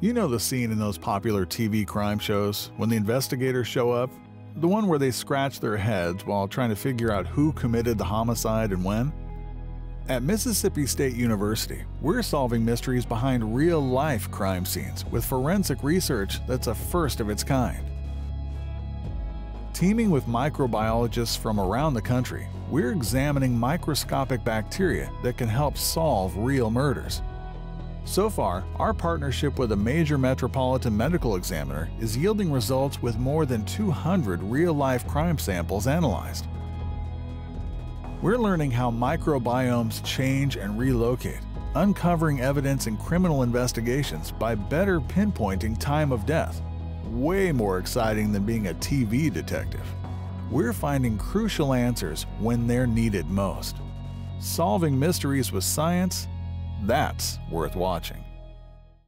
You know the scene in those popular TV crime shows when the investigators show up? The one where they scratch their heads while trying to figure out who committed the homicide and when? At Mississippi State University, we're solving mysteries behind real life crime scenes with forensic research that's a first of its kind. Teaming with microbiologists from around the country, we're examining microscopic bacteria that can help solve real murders. So far, our partnership with a major metropolitan medical examiner is yielding results with more than 200 real life crime samples analyzed. We're learning how microbiomes change and relocate, uncovering evidence in criminal investigations by better pinpointing time of death. Way more exciting than being a TV detective. We're finding crucial answers when they're needed most. Solving mysteries with science that's worth watching.